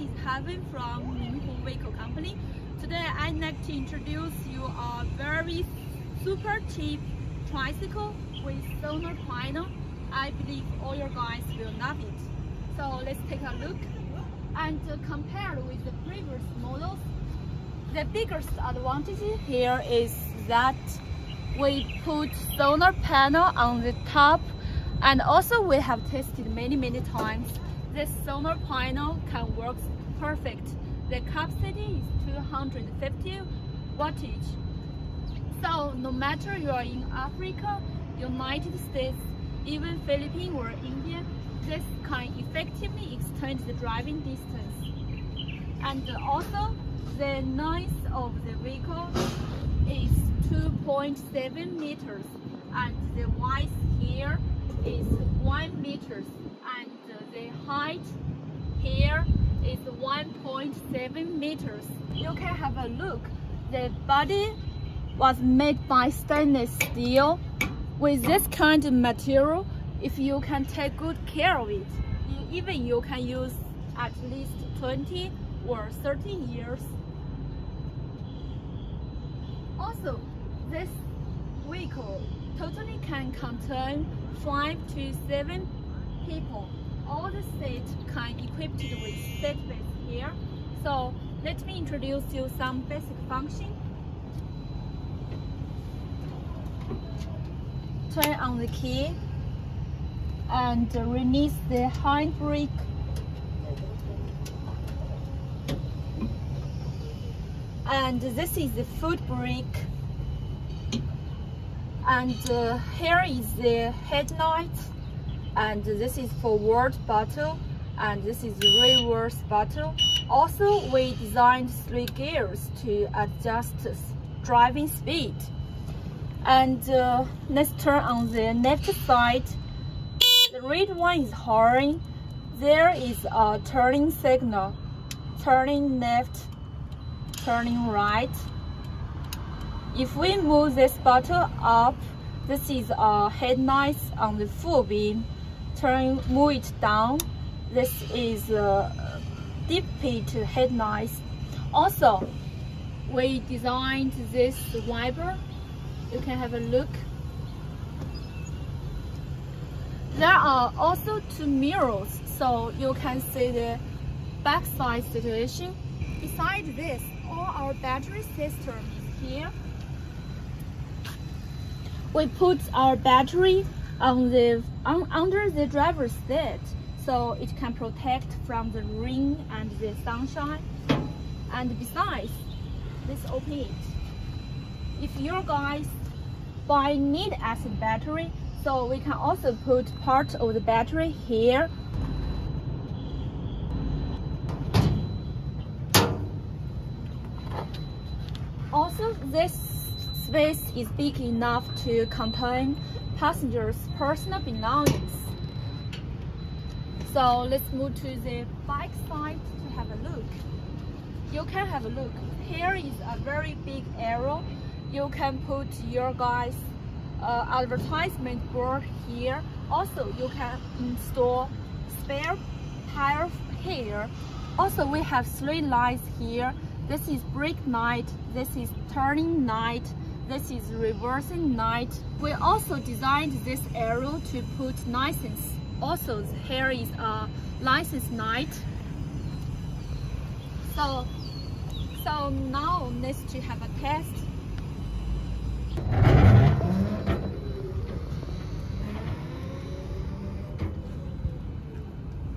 is Heaven from Minghong Vehicle Company. Today I'd like to introduce you a very super cheap tricycle with solar panel. I believe all your guys will love it. So let's take a look and compared with the previous models. The biggest advantage here is that we put solar panel on the top and also we have tested many many times this solar panel can work perfect. The capacity is 250 wattage. So no matter you are in africa united states even philippines or india this can effectively extend the driving distance. And also the noise of the vehicle is 2.7 meters and the width here is 1 meters height here is 1.7 meters. You can have a look. The body was made by stainless steel. With this kind of material, if you can take good care of it, even you can use at least 20 or 30 years. Also, this vehicle totally can contain 5 to 7 people. All the seats can equipped with seat belts here. So let me introduce you some basic function. Turn on the key and release the handbrake and this is the foot brake and uh, here is the headlight and this is forward button and this is reverse button also we designed three gears to adjust driving speed. And uh, let's turn on the left side. The red one is horn there is a turning signal. Turning left turning right. If we move this button up, this is a headlights on the full beam. Turn, move it down. This is a deep pit head headlights. Also, we designed this wiper. You can have a look. There are also two mirrors, so you can see the backside situation. Besides this, all our battery system is here. We put our battery on the on, under the driver's seat so it can protect from the rain and the sunshine. And besides, let's open it. If your guys buy need as a battery, so we can also put part of the battery here Also, this space is big enough to contain passengers' personal belongings. So let's move to the bike side to have a look. You can have a look. Here is a very big arrow. You can put your guys' uh, advertisement board here. Also, you can install spare tire here. Also, we have three lights here this is brake light, this is turning light, this is reversing light. We also designed this arrow to put license. Also, here is a license light. So, so now let's to have a test